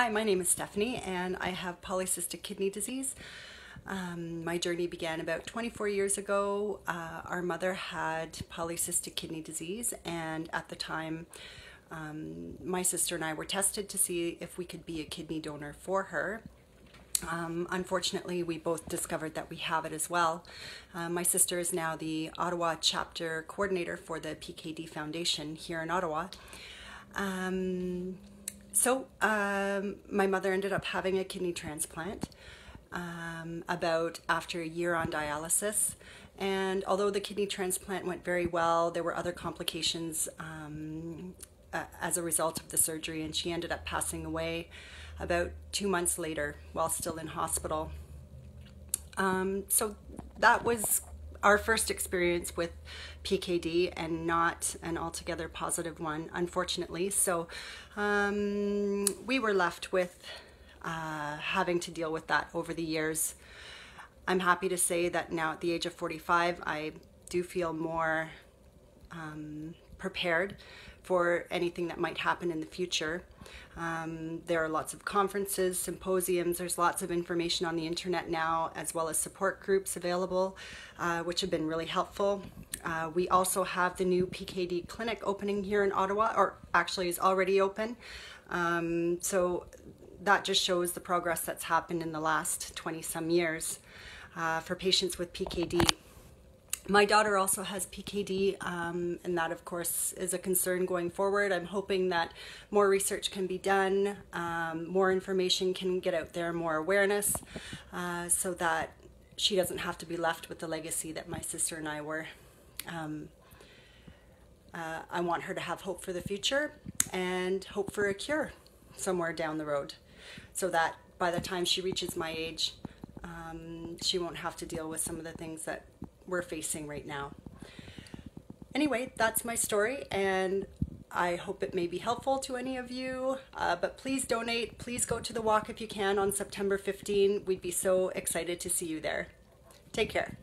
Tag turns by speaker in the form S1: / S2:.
S1: Hi, my name is Stephanie and I have polycystic kidney disease. Um, my journey began about 24 years ago. Uh, our mother had polycystic kidney disease, and at the time, um, my sister and I were tested to see if we could be a kidney donor for her. Um, unfortunately, we both discovered that we have it as well. Uh, my sister is now the Ottawa chapter coordinator for the PKD Foundation here in Ottawa. Um, so um, my mother ended up having a kidney transplant um, about after a year on dialysis. And although the kidney transplant went very well, there were other complications um, uh, as a result of the surgery, and she ended up passing away about two months later while still in hospital. Um, so that was our first experience with PKD and not an altogether positive one, unfortunately. So um, we were left with uh, having to deal with that over the years. I'm happy to say that now at the age of 45, I do feel more um, prepared for anything that might happen in the future. Um, there are lots of conferences, symposiums, there's lots of information on the internet now, as well as support groups available, uh, which have been really helpful. Uh, we also have the new PKD clinic opening here in Ottawa, or actually is already open. Um, so that just shows the progress that's happened in the last 20 some years uh, for patients with PKD. My daughter also has PKD, um, and that, of course, is a concern going forward. I'm hoping that more research can be done, um, more information can get out there, more awareness, uh, so that she doesn't have to be left with the legacy that my sister and I were. Um, uh, I want her to have hope for the future and hope for a cure somewhere down the road so that by the time she reaches my age, um, she won't have to deal with some of the things that we're facing right now. Anyway, that's my story, and I hope it may be helpful to any of you. Uh, but please donate. Please go to the walk if you can on September 15. We'd be so excited to see you there. Take care.